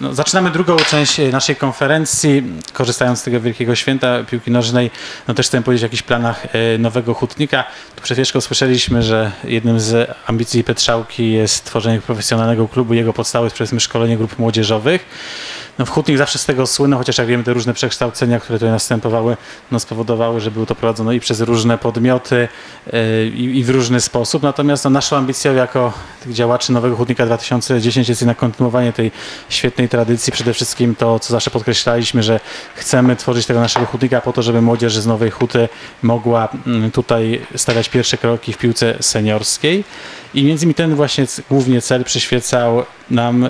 no, zaczynamy drugą część e, naszej konferencji, korzystając z tego wielkiego święta piłki nożnej. No też chcę powiedzieć o jakichś planach e, nowego hutnika. Tu przed chwileczką słyszeliśmy, że jednym z ambicji Petrzałki jest tworzenie profesjonalnego klubu. Jego podstawą jest przede wszystkim szkolenie grup młodzieżowych. No, w Hutnik zawsze z tego słynął, chociaż jak wiemy, te różne przekształcenia, które tutaj następowały, no, spowodowały, że było to prowadzone i przez różne podmioty yy, i, i, w różny sposób. Natomiast no, naszą ambicją jako działaczy Nowego Hutnika 2010 jest jednak kontynuowanie tej świetnej tradycji. Przede wszystkim to, co zawsze podkreślaliśmy, że chcemy tworzyć tego naszego Hutnika po to, żeby młodzież z Nowej Huty mogła mm, tutaj stawiać pierwsze kroki w piłce seniorskiej. I między innymi ten właśnie głównie cel przyświecał nam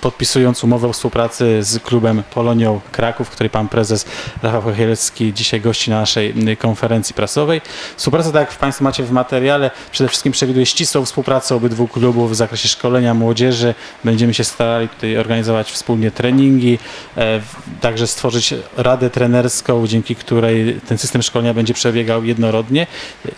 podpisując umowę o współpracy z klubem Polonią Kraków, której pan prezes Rafał Chochelski dzisiaj gości na naszej konferencji prasowej. Współpraca, tak jak Państwo macie w materiale, przede wszystkim przewiduje ścisłą współpracę obydwu klubów w zakresie szkolenia młodzieży. Będziemy się starali tutaj organizować wspólnie treningi, e, także stworzyć radę trenerską, dzięki której ten system szkolenia będzie przebiegał jednorodnie.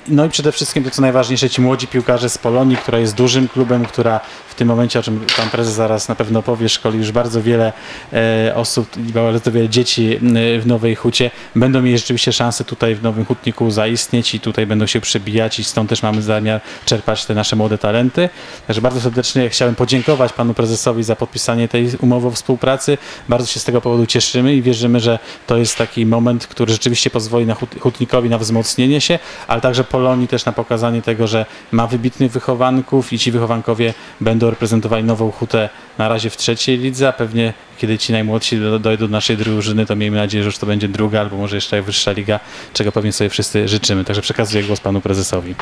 No i przede wszystkim to, co najważniejsze, ci młodzi piłkarze z Polonii, która jest dużym klubem, która w tym momencie, o czym pan prezes zaraz na pewno powie, szkoli już bardzo wiele e, osób, bardzo wiele dzieci w Nowej Hucie, będą mieli rzeczywiście szansę tutaj w Nowym Hutniku zaistnieć i tutaj będą się przebijać i stąd też mamy zamiar czerpać te nasze młode talenty. Także bardzo serdecznie chciałem podziękować panu prezesowi za podpisanie tej umowy o współpracy. Bardzo się z tego powodu cieszymy i wierzymy, że to jest taki moment, który rzeczywiście pozwoli na Hutnikowi na wzmocnienie się, ale także Polonii też na pokazanie tego, że ma wybitnych wychowanków i ci wychowankowie będą reprezentowali Nową Hutę na razie w trzeciej lidze, a pewnie kiedy ci najmłodsi dojdą do naszej drużyny, to miejmy nadzieję, że już to będzie druga albo może jeszcze wyższa liga, czego pewnie sobie wszyscy życzymy. Także przekazuję głos panu prezesowi.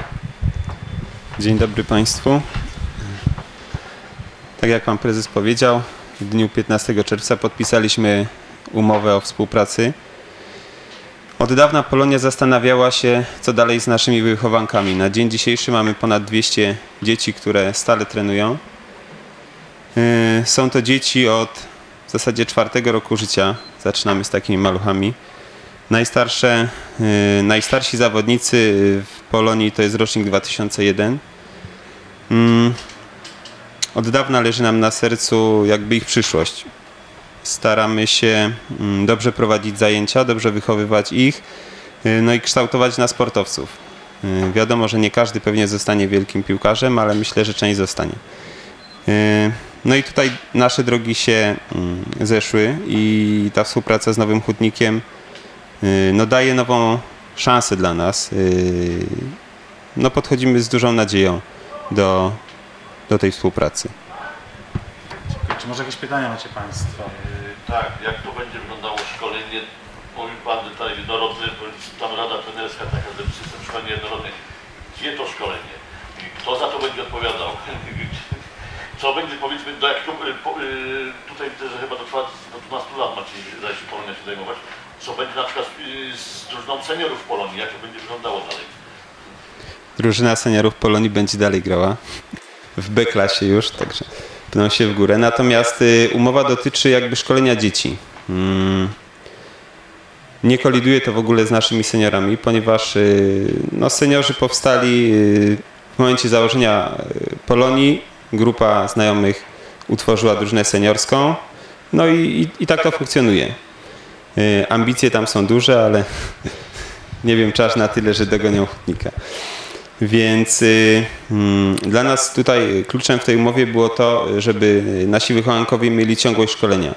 Dzień dobry Państwu. Tak jak pan prezes powiedział, w dniu 15 czerwca podpisaliśmy umowę o współpracy. Od dawna Polonia zastanawiała się, co dalej z naszymi wychowankami. Na dzień dzisiejszy mamy ponad 200 dzieci, które stale trenują. Y, są to dzieci od w zasadzie czwartego roku życia. Zaczynamy z takimi maluchami. Najstarsze, y, najstarsi zawodnicy w Polonii to jest rocznik 2001. Mm, od dawna leży nam na sercu jakby ich przyszłość. Staramy się mm, dobrze prowadzić zajęcia, dobrze wychowywać ich, y, no i kształtować na sportowców. Wiadomo, że nie każdy pewnie zostanie wielkim piłkarzem, ale myślę, że część zostanie. No i tutaj nasze drogi się mm, zeszły i ta współpraca z Nowym Hutnikiem y, no, daje nową szansę dla nas. Y, no, podchodzimy z dużą nadzieją do, do tej współpracy. Czy może jakieś pytania macie Państwo? Yy, tak, jak to będzie wyglądało szkolenie? Mówił Pan tutaj jednorodny, tam Rada Trenerska taka, że system szkolenia jednorodny. Gdzie to szkolenie? Kto za to będzie odpowiadał? co będzie powiedzmy do jakiego, y, y, tutaj widzę, że chyba do, do 12 lat macie zdaje się Polonia się zajmować, co będzie na przykład y, z drużyną seniorów Polonii, jak to będzie wyglądało dalej? Drużyna seniorów Polonii będzie dalej grała w B-klasie już, także pną się w górę. Natomiast umowa dotyczy jakby szkolenia dzieci. Hmm. Nie koliduje to w ogóle z naszymi seniorami, ponieważ no, seniorzy powstali w momencie założenia Polonii grupa znajomych utworzyła drużynę seniorską. No i, i, i tak to funkcjonuje. Y, ambicje tam są duże, ale nie wiem, czas na tyle, że dogonią Hutnika. Więc y, mm, dla nas tutaj kluczem w tej umowie było to, żeby nasi wychowankowie mieli ciągłość szkolenia.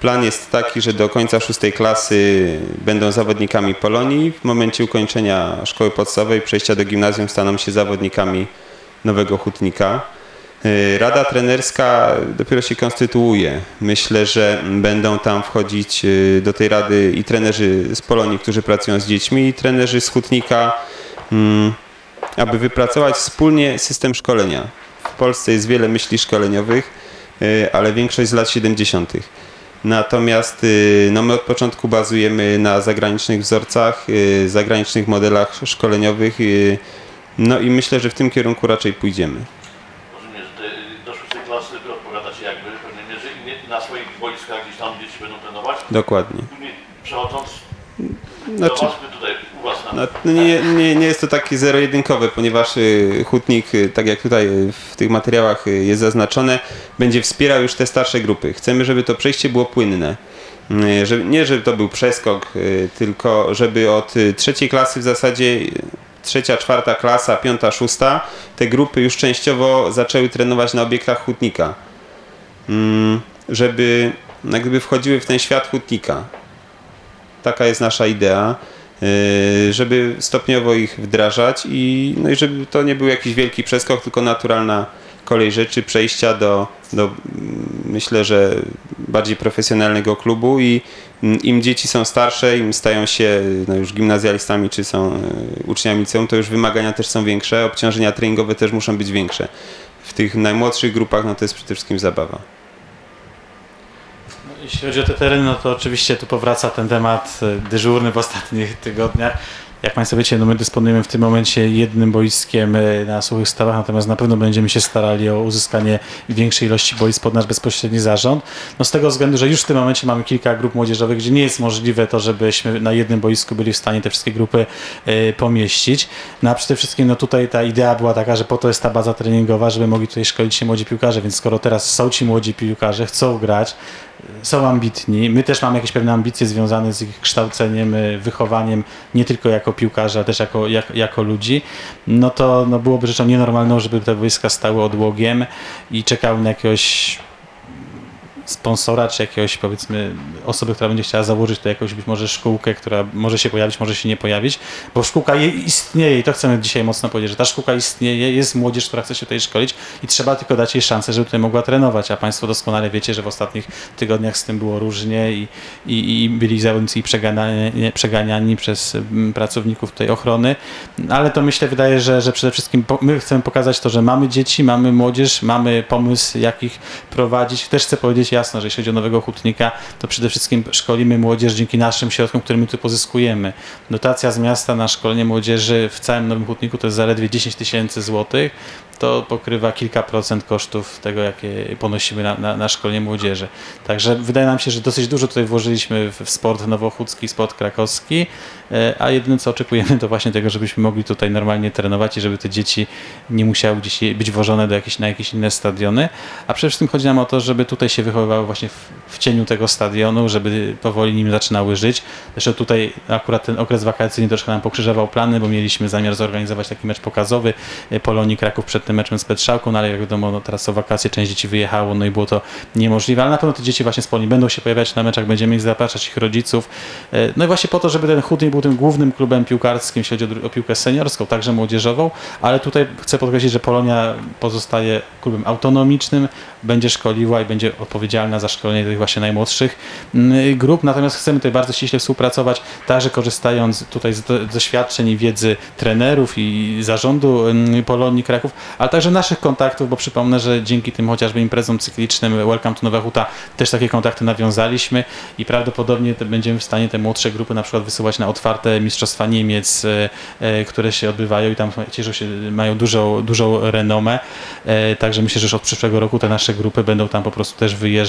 Plan jest taki, że do końca szóstej klasy będą zawodnikami Polonii. W momencie ukończenia szkoły podstawowej, przejścia do gimnazjum staną się zawodnikami Nowego Hutnika. Y, Rada trenerska dopiero się konstytuuje. Myślę, że będą tam wchodzić y, do tej rady i trenerzy z Polonii, którzy pracują z dziećmi, i trenerzy z Hutnika, mm, aby wypracować wspólnie system szkolenia. W Polsce jest wiele myśli szkoleniowych, y, ale większość z lat 70. Natomiast no my od początku bazujemy na zagranicznych wzorcach, zagranicznych modelach szkoleniowych. No i myślę, że w tym kierunku raczej pójdziemy. Tam dzieci będą trenować. Dokładnie. Później przechodząc znaczy... tutaj na No, nie, nie, nie jest to takie zero-jedynkowe, ponieważ y, hutnik, y, tak jak tutaj y, w tych materiałach jest zaznaczone, będzie wspierał już te starsze grupy. Chcemy, żeby to przejście było płynne. Żeby, nie, żeby to był przeskok, tylko żeby od trzeciej klasy w zasadzie trzecia, czwarta klasa, piąta, szósta, te grupy już częściowo zaczęły trenować na obiektach hutnika. Mm, Żeby jak gdyby wchodziły w ten świat hutnika. Taka jest nasza idea, yy, żeby stopniowo ich wdrażać i, no i żeby to nie był jakiś wielki przeskok, tylko naturalna kolej rzeczy, przejścia do, do mm, myślę, że bardziej profesjonalnego klubu i mm, im dzieci są starsze, im stają się no już gimnazjalistami czy są yy, uczniami liceum, to już wymagania też są większe, obciążenia treningowe też muszą być większe. W tych najmłodszych grupach no to jest przede wszystkim zabawa. Jeśli chodzi o te tereny, no to oczywiście tu powraca ten temat e, dyżurny w ostatnich tygodniach. Jak Państwo wiecie, no my dysponujemy w tym momencie jednym boiskiem e, na Suchych Stawach, natomiast na pewno będziemy się starali o uzyskanie większej ilości boisk pod nasz bezpośredni zarząd. No z tego względu, że już w tym momencie mamy kilka grup młodzieżowych, gdzie nie jest możliwe to, żebyśmy na jednym boisku byli w stanie te wszystkie grupy e, pomieścić. No a przede wszystkim no tutaj ta idea była taka, że po to jest ta baza treningowa, żeby mogli tutaj szkolić się młodzi piłkarze, więc skoro teraz są ci młodzi piłkarze, chcą grać, są ambitni. My też mamy jakieś pewne ambicje związane z ich kształceniem, y, wychowaniem, nie tylko jako piłkarzy, ale też jako, jak, jako ludzi. No to no byłoby rzeczą nienormalną, żeby te wojska stały odłogiem i czekały na jakiegoś sponsora, czy jakiegoś powiedzmy osoby, która będzie chciała założyć to jakąś być może szkółkę, która może się pojawić, może się nie pojawić, bo szkółka je- istnieje i to chcemy dzisiaj mocno powiedzieć, że ta szkółka istnieje, jest młodzież, która chce się tutaj szkolić i trzeba tylko dać jej szansę, żeby tutaj mogła trenować, a Państwo doskonale wiecie, że w ostatnich tygodniach z tym było różnie i, i, i byli zawodnicy przeganiani, przeganiani przez mm, pracowników tej ochrony, ale to myślę, wydaje, że, że przede wszystkim my chcemy pokazać to, że mamy dzieci, mamy młodzież, mamy pomysł, jak ich prowadzić. Też chcę powiedzieć jasno, że jeśli chodzi o nowego hutnika, to przede wszystkim szkolimy młodzież dzięki naszym środkom, które my tu pozyskujemy. Dotacja z miasta na szkolenie młodzieży w całym nowym hutniku to jest zaledwie 10 tysięcy złotych. To pokrywa kilka procent kosztów tego, jakie ponosimy na, na, na szkolenie młodzieży. Także wydaje nam się, że dosyć dużo tutaj włożyliśmy w sport nowochódzki, sport krakowski, e, a jedyne co oczekujemy to właśnie tego, żebyśmy mogli tutaj normalnie trenować i żeby te dzieci nie musiały gdzieś być wożone do jakieś, na jakieś inne stadiony. A przede wszystkim chodzi nam o to, żeby tutaj się wychowywały właśnie w, w cieniu tego stadionu, żeby powoli nim zaczynały żyć. Zresztą tutaj akurat ten okres wakacyjny troszkę nam pokrzyżował plany, bo mieliśmy zamiar zorganizować taki mecz pokazowy e, Polonii Kraków przed tym meczem z Petrzałką, no ale jak wiadomo, no teraz są wakacje, część dzieci wyjechało, no i było to niemożliwe, ale na pewno te dzieci właśnie z Polonii będą się pojawiać na meczach, będziemy ich zapraszać, ich rodziców. E, No i właśnie po to, żeby ten Chudnik był tym głównym klubem piłkarskim, jeśli chodzi o, o piłkę seniorską, także młodzieżową, ale tutaj chcę podkreślić, że Polonia pozostaje klubem autonomicznym, będzie szkoliła i będzie odpowiedzialna za szkolenie tych właśnie najmłodszych mm, grup, natomiast chcemy tutaj bardzo ściśle współpracować, także korzystając tutaj z do- doświadczeń i wiedzy trenerów i zarządu mm, Polonii Kraków, ale także naszych kontaktów, bo przypomnę, że dzięki tym chociażby imprezom cyklicznym Welcome to Nowa Huta też takie kontakty nawiązaliśmy i prawdopodobnie będziemy w stanie te młodsze grupy na przykład wysyłać na otwarte Mistrzostwa Niemiec, e, e, które się odbywają i tam cieszą się, mają dużą, dużą renomę, e, także myślę, że już od przyszłego roku te nasze grupy będą tam po prostu też wyjeżdżać,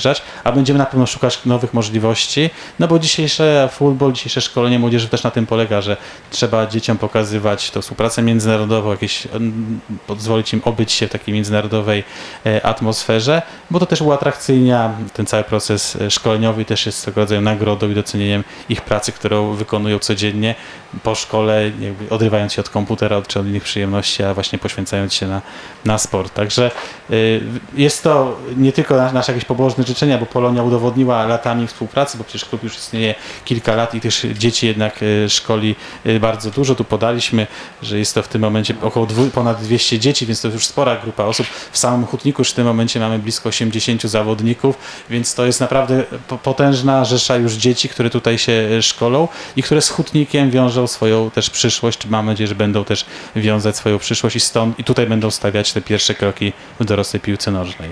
a będziemy na pewno szukać nowych możliwości, no bo dzisiejsze futbol, dzisiejsze szkolenie młodzieży też na tym polega, że trzeba dzieciom pokazywać tą współpracę międzynarodową, jakieś mm, pozwolić im obyć się w takiej międzynarodowej e, atmosferze, bo to też uatrakcyjnia ten cały proces e, szkoleniowy też jest swego rodzaju nagrodą i docenieniem ich pracy, którą wykonują codziennie po szkole, odrywając się od komputera, od, czy od innych przyjemności, a właśnie poświęcając się na, na sport. Także y, jest to nie tylko na- nasze jakieś pobożne życzenia, bo Polonia udowodniła latami współpracy, bo przecież klub już istnieje kilka lat i też dzieci jednak y, szkoli y, bardzo dużo. Tu podaliśmy, że jest to w tym momencie około dwu, ponad 200 dzieci, więc to już spora grupa osób. W samym Hutniku już w tym momencie mamy blisko 80 zawodników, więc to jest naprawdę po- potężna rzesza już dzieci, które tutaj się y, szkolą i które z Hutnikiem wiążą swoją też przyszłość. Mam nadzieję, że będą też wiązać swoją przyszłość i stąd i tutaj będą stawiać te pierwsze kroki w dorosłej piłce nożnej.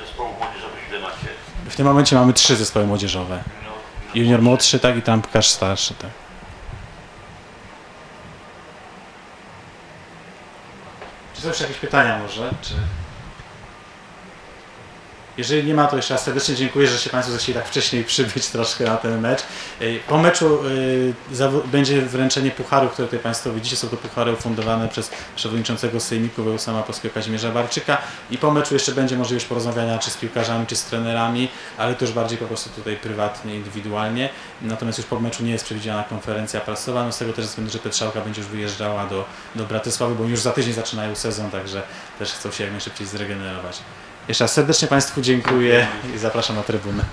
Zespołów młodzieżowych 11. W tym momencie mamy trzy zespoły młodzieżowe. Junior młodszy, tak i trampkarz starszy, tak. Czy są jeszcze jakieś pytania może? Czy... Jeżeli nie ma, to jeszcze raz serdecznie dziękuję, że się Państwo zechcieli tak wcześniej przybyć troszkę na ten mecz. Po meczu y, będzie wręczenie pucharu, które tutaj Państwo widzicie. Są to puchary ufundowane przez przewodniczącego Sejmiku Wełsama Polskiego Kazimierza Barczyka. I po meczu jeszcze będzie możliwość porozmawiania czy z piłkarzami, czy z trenerami, ale to już bardziej po prostu tutaj prywatnie, indywidualnie. Natomiast już po meczu nie jest przewidziana konferencja prasowa, no z tego też względu, że Petrzałka będzie już wyjeżdżała do, do Bratysławy, bo już za tydzień zaczynają sezon, także też chcą się jak najszybciej zregenerować. Jeszcze raz serdecznie Państwu dziękuję i zapraszam na trybunę.